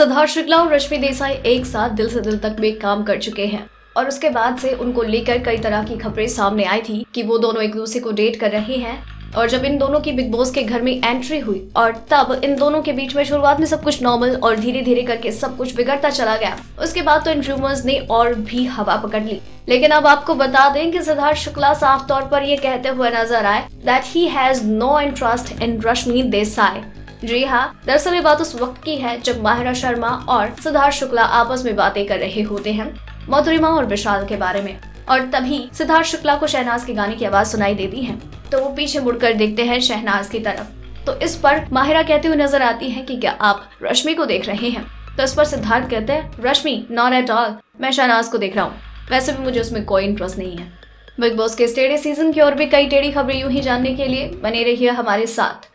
सिद्धार्थ शुक्ला और रश्मि देसाई एक साथ दिल से दिल तक में काम कर चुके हैं। और उसके बाद से उनको लेकर कई तरह की खबरें सामने आई थी कि वो दोनों एक दूसरे को डेट कर रहे हैं। और जब इन दोनों की बिग बॉस के घर में एंट्री हुई और तब इन दोनों के बीच में शुरुआत में सब कुछ नॉर्मल और धीरे धीरे करके सब कुछ बिगड़ता चला गया। उसके बाद तो इन रूमर्स ने और भी हवा पकड़ ली। लेकिन अब आपको बता दें कि सिद्धार्थ शुक्ला साफ़ तौर पर ये कहते हुए नज़र आए that he has no interest in Rashmi Desai ji हाँ दरअसल ये बात उस वक्त की है जब माहिरा शर्मा और सिद्धार्थ शुक्ला आपस में बातें कर रहे होते हैं, मधुरिमा और विशाल के बारे में। और तभी सिद्धार्थ शुक्ला को शहनाज के गाने की आवाज़ सुनाई देती है। तो वो पीछे मुड़कर देखते हैं शहनाज की तरफ़। तो इस पर माहिरा कहते हुए नज़र आती है कि क्या आप रश्मि को देख रहे हैं? तो इस पर सिद्धार्थ कहते हैं, रश्मि नॉट एट ऑल मैं शहनाज को देख रहा हूँ। वैसे भी मुझे उसमें कोई इंटरेस्ट नहीं है। बिग बॉस के स्टेडी सीज़न की और भी कई टेढ़ी खबरें यूँ ही जानने के लिए बने रहिए हमारे साथ।